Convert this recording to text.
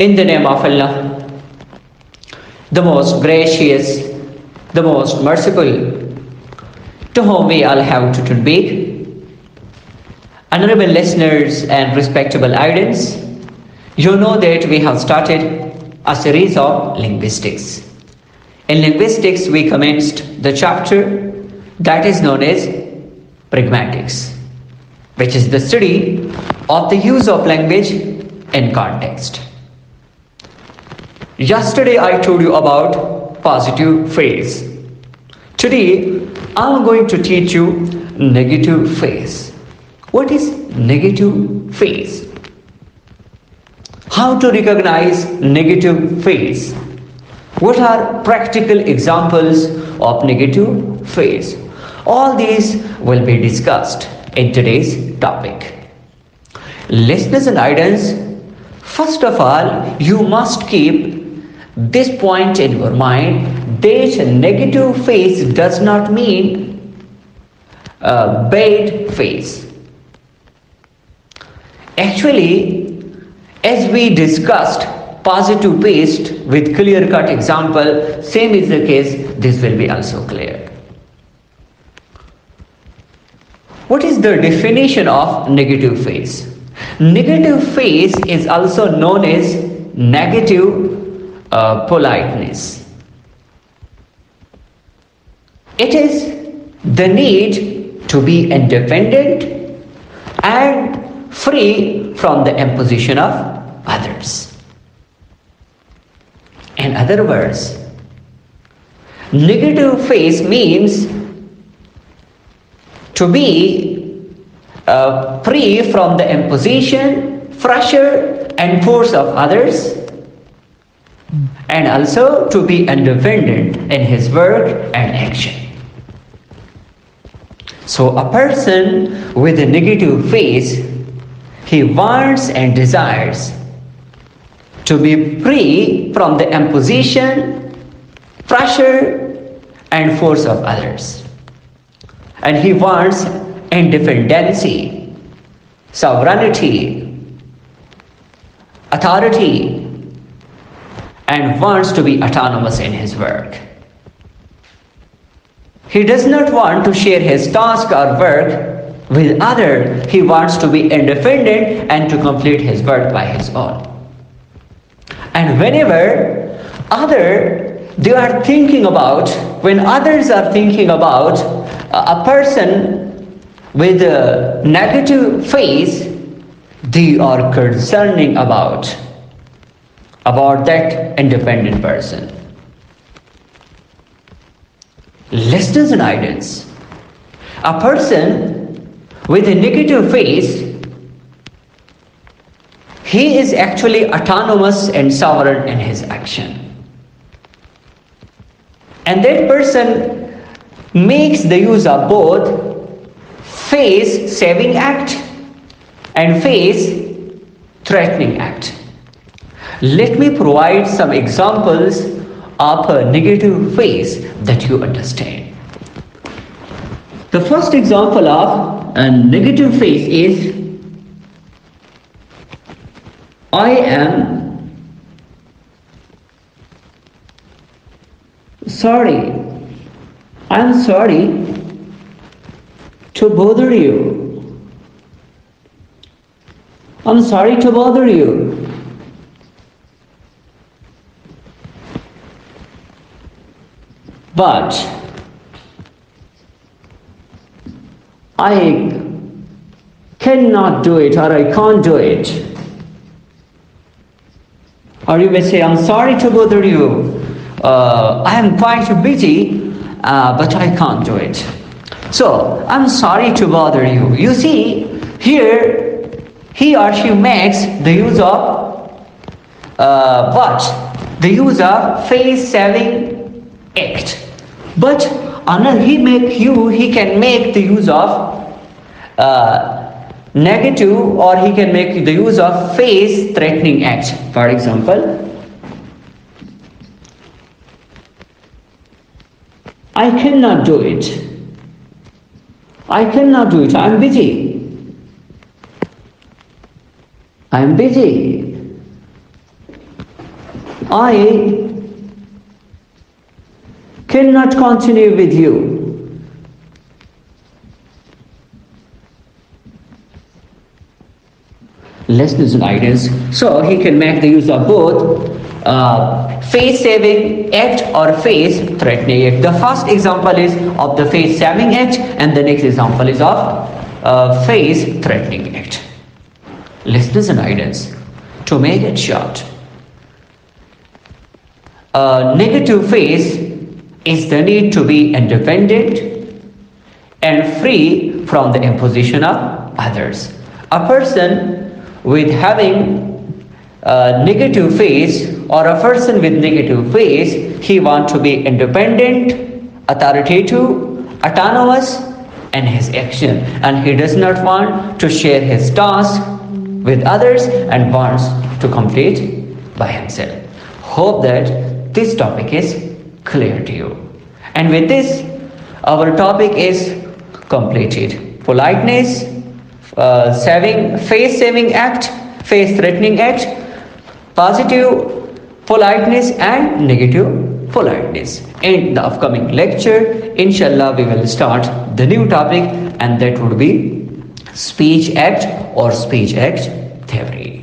In the name of Allah, the most gracious, the most merciful, to whom we all have to speak. Honorable listeners and respectable audience, you know that we have started a series of linguistics. In linguistics, we commenced the chapter that is known as pragmatics, which is the study of the use of language in context. Yesterday, I told you about positive face. Today, I'm going to teach you negative face. What is negative face? How to recognize negative face? What are practical examples of negative face? All these will be discussed in today's topic. Listeners and audience, first of all, you must keep this point in your mind this negative face does not mean a bad phase. Actually, as we discussed positive paste with clear cut example, same is the case, this will be also clear. What is the definition of negative face? Negative face is also known as negative uh, politeness. It is the need to be independent and free from the imposition of others. In other words, negative face means to be uh, free from the imposition, pressure, and force of others, and also to be independent in his work and action. So, a person with a negative face, he wants and desires to be free from the imposition, pressure, and force of others. And he wants independency, sovereignty, authority, and wants to be autonomous in his work. He does not want to share his task or work with other. He wants to be independent and to complete his work by his own. And whenever other they are thinking about when others are thinking about uh, a person with a negative face they are concerning about about that independent person. Listeners and audience. A person with a negative face he is actually autonomous and sovereign in his action. And that person makes the use of both face saving act and face threatening act. Let me provide some examples of a negative face that you understand. The first example of a negative face is I am sorry. I'm sorry to bother you. I'm sorry to bother you. But I cannot do it or I can't do it. Or you may say, I'm sorry to bother you. Uh, I am quite busy, uh, but I can't do it. So, I'm sorry to bother you. You see, here he or she makes the use of uh, what? The use of face saving act. But another he make you he can make the use of uh, negative or he can make the use of face threatening act. For example, I cannot do it. I cannot do it. I am busy. I am busy. I cannot continue with you. Lessons and ideas. So he can make the use of both uh, face saving act or face threatening act. The first example is of the face saving act and the next example is of uh, face threatening act. Listeners and ideas. To make it short, a negative face is the need to be independent and free from the imposition of others. A person with having a negative face or a person with negative face, he wants to be independent, authoritative, autonomous in his action and he does not want to share his task with others and wants to complete by himself. Hope that this topic is clear to you. And with this, our topic is completed. Politeness, uh, saving, face saving act, face threatening act, positive politeness and negative politeness. In the upcoming lecture, inshallah, we will start the new topic and that would be speech act or speech act theory.